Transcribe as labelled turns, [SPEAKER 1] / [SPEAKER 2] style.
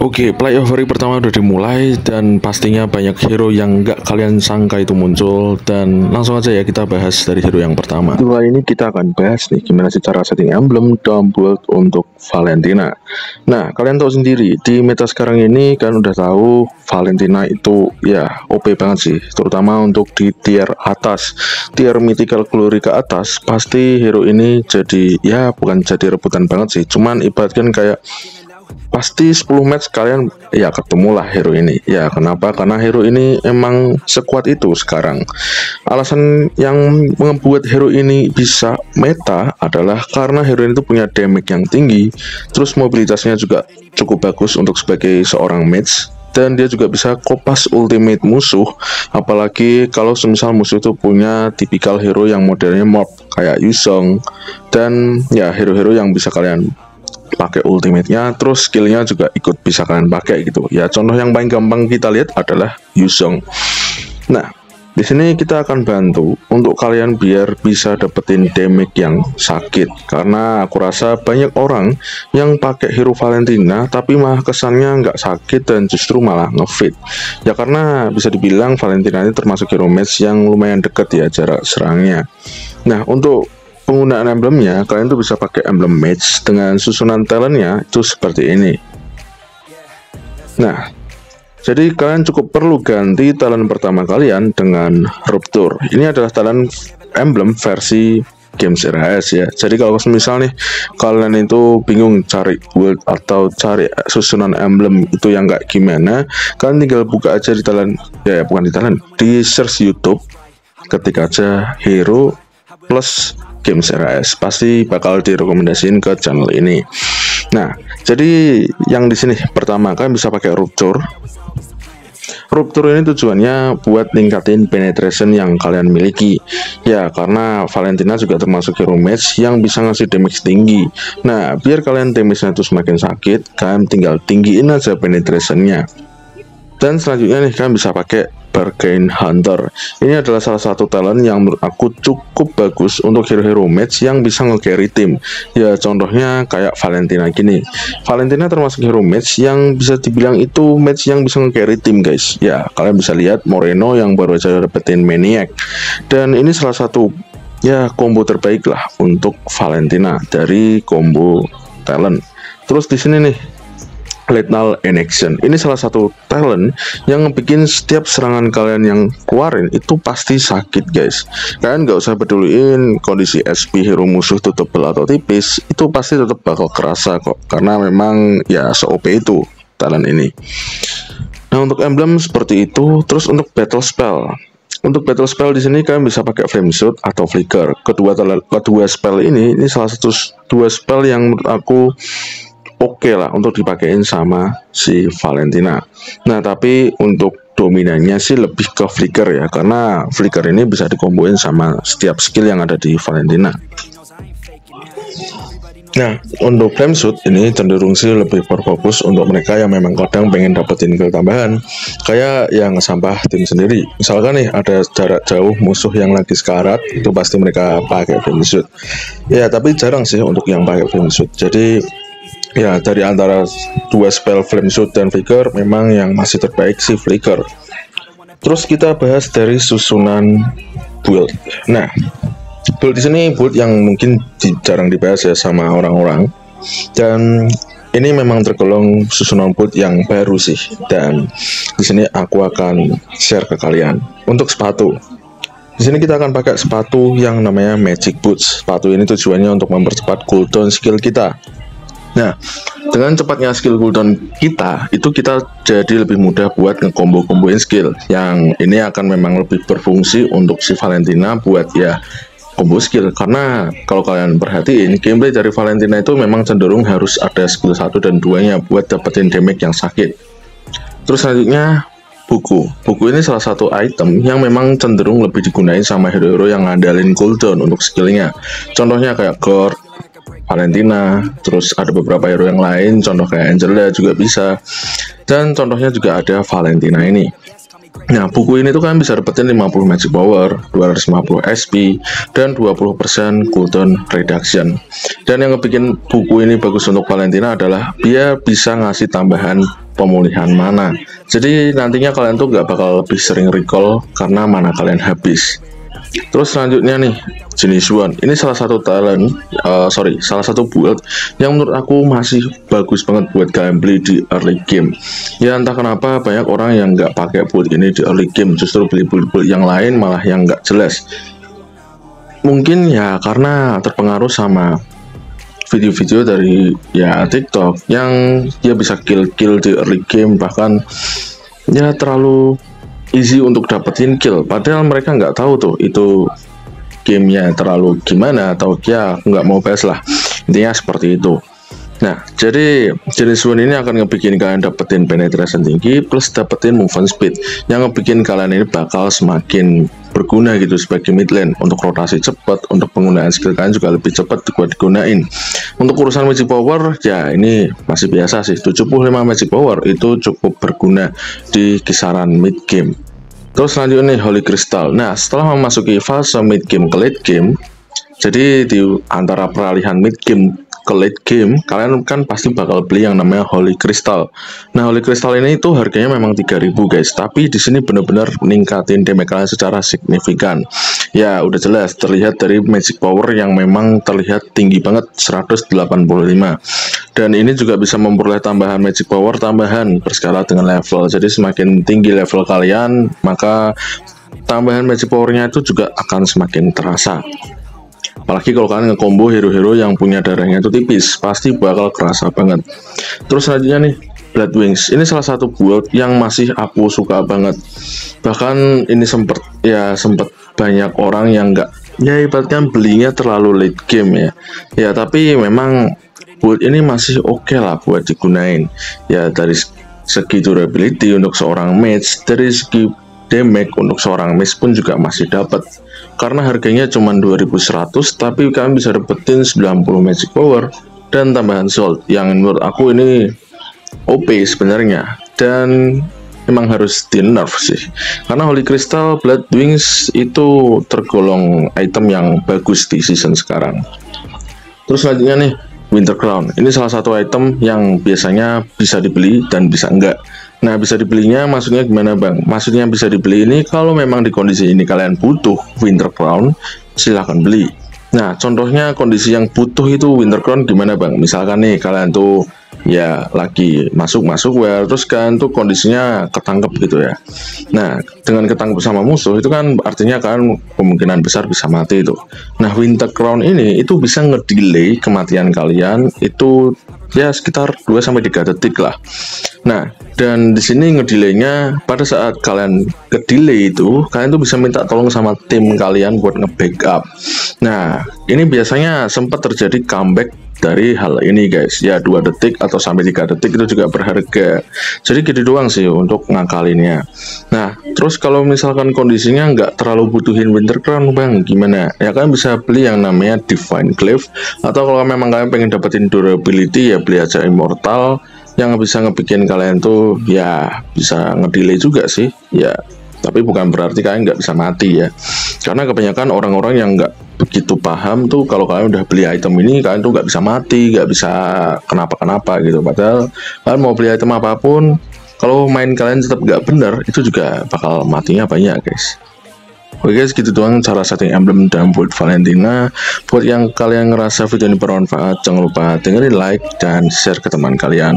[SPEAKER 1] Oke, playoff hari pertama udah dimulai dan pastinya banyak hero yang nggak kalian sangka itu muncul dan langsung aja ya kita bahas dari hero yang pertama. Setelah ini kita akan bahas nih gimana sih cara setting emblem dalam build untuk Valentina. Nah, kalian tahu sendiri di meta sekarang ini kan udah tahu Valentina itu ya OP banget sih, terutama untuk di tier atas, tier mythical glory ke atas, pasti hero ini jadi ya bukan jadi rebutan banget sih, cuman ibaratkan kayak pasti 10 match kalian ya ketemu lah hero ini. Ya kenapa? Karena hero ini emang sekuat itu sekarang. Alasan yang membuat hero ini bisa meta adalah karena hero ini tuh punya damage yang tinggi terus mobilitasnya juga cukup bagus untuk sebagai seorang match dan dia juga bisa kopas ultimate musuh. Apalagi kalau semisal musuh itu punya tipikal hero yang modelnya mob kayak Yusong. Dan ya hero-hero yang bisa kalian pakai ultimate-nya terus skillnya juga ikut bisa kalian pakai gitu. Ya contoh yang paling gampang kita lihat adalah Yuzong. Nah di sini kita akan bantu untuk kalian biar bisa dapetin damage yang sakit. Karena aku rasa banyak orang yang pakai hero Valentina tapi malah kesannya nggak sakit dan justru malah ngefit. Ya karena bisa dibilang Valentina ini termasuk hero match yang lumayan deket ya jarak serangnya. Nah untuk penggunaan emblemnya kalian tuh bisa pakai emblem match dengan susunan talentnya itu seperti ini. Nah jadi kalian cukup perlu ganti talent pertama kalian dengan rupture ini adalah talent emblem versi games RHS ya. Jadi kalau misal nih kalian itu bingung cari build atau cari susunan emblem itu yang nggak gimana kalian tinggal buka aja di talent ya bukan di talent di search YouTube ketik aja hero plus games RAS pasti bakal direkomendasiin ke channel ini. Nah, jadi yang di sini pertama kan bisa pakai rupture. Rupture ini tujuannya buat ningkatin penetration yang kalian miliki. Ya, karena Valentina juga termasuk hero match yang bisa ngasih damage tinggi. Nah, biar kalian damage-nya itu semakin sakit, kalian tinggal tinggiin aja penetrationnya. Dan selanjutnya nih kalian bisa pakai Bargain Hunter. Ini adalah salah satu talent yang menurut aku cukup bagus untuk hero-hero match yang bisa nge-carry tim. Ya contohnya kayak Valentina gini. Valentina termasuk hero match yang bisa dibilang itu match yang bisa nge-carry tim guys. Ya kalian bisa lihat Moreno yang baru aja dapetin Maniac. Dan ini salah satu ya combo terbaik lah untuk Valentina dari combo talent. Terus di sini nih lethal in action. Ini salah satu talent yang bikin setiap serangan kalian yang keluarin itu pasti sakit guys. Kalian nggak usah peduliin kondisi SP hero musuh itu tebal atau tipis, itu pasti tetap bakal kerasa kok. Karena memang ya se-OP itu talent ini. Nah untuk emblem seperti itu, terus untuk battle spell. Untuk battle spell di sini kalian bisa pakai flame shoot atau flicker. Kedua kedua spell ini ini salah satu dua spell yang menurut aku oke okay lah untuk dipakein sama si Valentina. Nah, tapi untuk dominannya sih lebih ke flicker ya, karena flicker ini bisa dikomboin sama setiap skill yang ada di Valentina. Nah, untuk flame shoot ini cenderung sih lebih berfokus untuk mereka yang memang kadang pengen dapetin kill tambahan, kayak yang sampah tim sendiri. Misalkan nih ada jarak jauh musuh yang lagi sekarat, itu pasti mereka pakai flame shoot. Ya, tapi jarang sih untuk yang pakai flame shoot. Jadi Ya, dari antara dua spell Flame Shoot dan Flicker, memang yang masih terbaik sih Flicker. Terus kita bahas dari susunan build. Nah, build di sini build yang mungkin jarang dibahas ya sama orang-orang. Dan ini memang tergolong susunan build yang baru sih. Dan di sini aku akan share ke kalian. Untuk sepatu, di sini kita akan pakai sepatu yang namanya Magic Boots. Sepatu ini tujuannya untuk mempercepat cooldown skill kita. Nah, dengan cepatnya skill cooldown kita, itu kita jadi lebih mudah buat ngekombo-komboin skill. Yang ini akan memang lebih berfungsi untuk si Valentina buat ya combo skill karena kalau kalian perhatiin gameplay dari Valentina itu memang cenderung harus ada skill satu dan duanya buat dapetin damage yang sakit. Terus selanjutnya buku. Buku ini salah satu item yang memang cenderung lebih digunain sama hero-hero yang ngandalin cooldown untuk skillnya. Contohnya kayak Gord, Valentina, terus ada beberapa hero yang lain, contoh kayak Angela juga bisa, dan contohnya juga ada Valentina ini. Nah, buku ini tuh kan bisa dapetin 50 magic power, 250 SP, dan 20% cooldown reduction. Dan yang ngebikin buku ini bagus untuk Valentina adalah dia bisa ngasih tambahan pemulihan mana. Jadi nantinya kalian tuh gak bakal lebih sering recall karena mana kalian habis. Terus selanjutnya nih jenis one ini salah satu talent uh, sorry salah satu build yang menurut aku masih bagus banget buat beli di early game. Ya entah kenapa banyak orang yang nggak pakai build ini di early game. Justru beli build-build yang lain malah yang nggak jelas. Mungkin ya karena terpengaruh sama video-video dari ya TikTok yang dia bisa kill-kill di early game. Bahkan ya terlalu easy untuk dapetin kill. Padahal mereka nggak tahu tuh itu gamenya terlalu gimana atau ya nggak mau bahas lah. Intinya seperti itu Nah, jadi jenis one ini akan ngebikin kalian dapetin penetration tinggi plus dapetin movement speed yang ngebikin kalian ini bakal semakin berguna gitu sebagai mid lane untuk rotasi cepat, untuk penggunaan skill kalian juga lebih cepat buat digunain. Untuk urusan magic power ya ini masih biasa sih 75 magic power itu cukup berguna di kisaran mid game. Terus selanjutnya nih Holy Crystal. Nah, setelah memasuki fase mid game ke late game, jadi di antara peralihan mid game ke late game, kalian kan pasti bakal beli yang namanya Holy Crystal. Nah, Holy Crystal ini itu harganya memang 3000 guys, tapi di sini benar-benar meningkatin damage kalian secara signifikan. Ya, udah jelas terlihat dari magic power yang memang terlihat tinggi banget 185. Dan ini juga bisa memperoleh tambahan magic power tambahan berskala dengan level. Jadi semakin tinggi level kalian, maka tambahan magic powernya itu juga akan semakin terasa apalagi kalau kalian nge-combo hero-hero yang punya darahnya itu tipis pasti bakal kerasa banget. Terus selanjutnya nih Blood Wings. Ini salah satu build yang masih aku suka banget. Bahkan ini sempet ya sempet banyak orang yang nggak ya ibaratkan belinya terlalu late game ya. Ya tapi memang build ini masih oke okay lah buat digunain. Ya dari segi durability untuk seorang mage dari segi damage untuk seorang mage pun juga masih dapat karena harganya cuma 2100 tapi kalian bisa dapetin 90 magic power dan tambahan soul yang menurut aku ini OP sebenarnya. Dan memang harus di nerf sih. Karena Holy Crystal Blood Wings itu tergolong item yang bagus di season sekarang. Terus selanjutnya nih Winter Crown ini salah satu item yang biasanya bisa dibeli dan bisa enggak Nah, bisa dibelinya maksudnya gimana Bang? Maksudnya bisa dibeli ini kalau memang di kondisi ini kalian butuh Winter Crown, silahkan beli. Nah, contohnya kondisi yang butuh itu Winter Crown gimana Bang? Misalkan nih kalian tuh ya lagi masuk-masuk well terus kan tuh kondisinya ketangkep gitu ya. Nah dengan ketangkep sama musuh itu kan artinya kan kemungkinan besar bisa mati itu nah winter crown ini itu bisa ngedelay kematian kalian itu ya sekitar 2 sampai 3 detik lah. Nah dan di sini ngedelaynya pada saat kalian ke delay itu kalian tuh bisa minta tolong sama tim kalian buat nge-backup. Nah ini biasanya sempat terjadi comeback dari hal ini guys. Ya dua detik atau sampai tiga detik itu juga berharga. Jadi gitu doang sih untuk ngakalinnya. Nah terus kalau misalkan kondisinya nggak terlalu butuhin winter crown bang gimana? Ya kalian bisa beli yang namanya divine cliff atau kalau memang kalian pengen dapetin durability ya beli aja immortal yang bisa ngebikin kalian tuh ya bisa ngedelay juga sih ya. Tapi bukan berarti kalian nggak bisa mati ya. Karena kebanyakan orang-orang yang nggak begitu paham tuh kalau kalian udah beli item ini kalian tuh nggak bisa mati nggak bisa kenapa-kenapa gitu. Padahal kalian mau beli item apa pun kalau main kalian tetap nggak bener itu juga bakal matinya banyak guys Oke guys, gitu doang cara setting emblem dan build Valentina. Buat yang kalian ngerasa video ini bermanfaat, jangan lupa dengerin like dan share ke teman kalian.